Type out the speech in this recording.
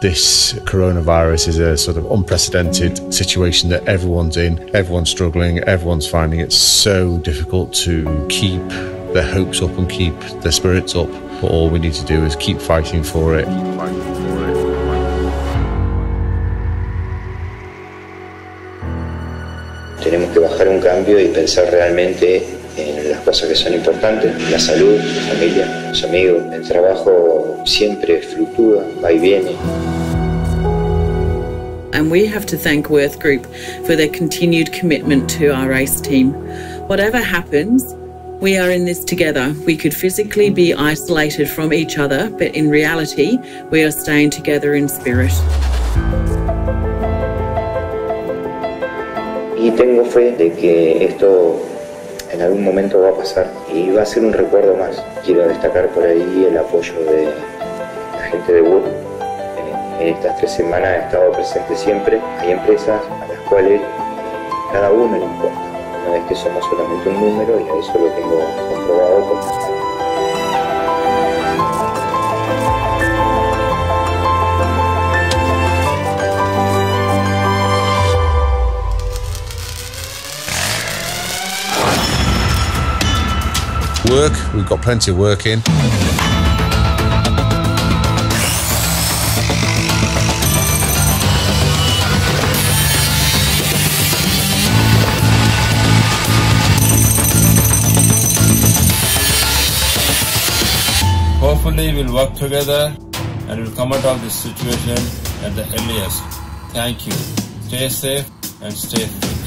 This coronavirus is a sort of unprecedented situation that everyone's in. Everyone's struggling, everyone's finding it so difficult to keep their hopes up and keep their spirits up. But all we need to do is keep fighting for it. Tenemos que bajar un cambio y pensar realmente en las cosas que son importantes, la salud, la familia, los amigos. El trabajo siempre fluctúa, va y viene. And we have to thank Wurth Group for their continued commitment to our race team. Whatever happens, we are in this together. We could physically be isolated from each other, but in reality, we are staying together in spirit. Y tengo fe de que esto en algún momento va a pasar y va a ser un recuerdo más. Quiero destacar por ahí el apoyo de la gente de Wood. En estas tres semanas he estado presente siempre. Hay empresas a las cuales cada uno le importa. No es que somos solamente un número y a eso lo tengo comprobado. Con... Work, we've got plenty of work in. Hopefully, we'll work together and we'll come out of this situation at the earliest. Thank you. Stay safe and stay fit.